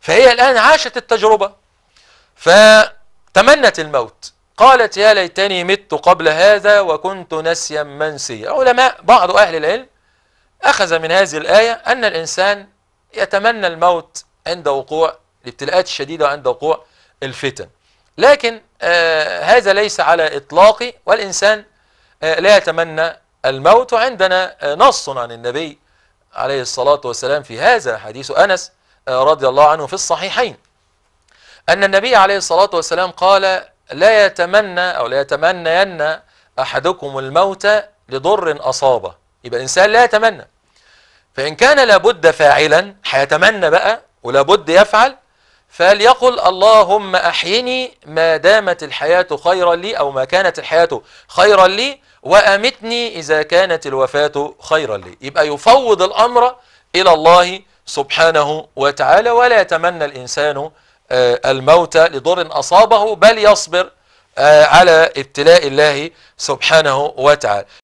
فهي الآن عاشت التجربة. فتمنت الموت. قالت يا ليتني مت قبل هذا وكنت نسيا منسيا. علماء بعض أهل العلم أخذ من هذه الآية أن الإنسان يتمنى الموت عند وقوع الابتلاءات الشديدة وعند وقوع الفتن. لكن آه هذا ليس على إطلاق والإنسان آه لا يتمنى الموت. وعندنا آه نص عن النبي عليه الصلاة والسلام في هذا حديث أنس رضي الله عنه في الصحيحين. أن النبي عليه الصلاة والسلام قال لا يتمنى أو لا يتمنين أحدكم الموت لضر أصابه. يبقى الإنسان لا يتمنى. فإن كان لابد فاعلا هيتمنى بقى ولابد يفعل فليقل اللهم أحيني ما دامت الحياة خيرا لي أو ما كانت الحياة خيرا لي وأمتني إذا كانت الوفاة خيرا لي. يبقى يفوض الأمر إلى الله سبحانه وتعالى ولا يتمنى الإنسان الموت لضر أصابه بل يصبر على ابتلاء الله سبحانه وتعالى.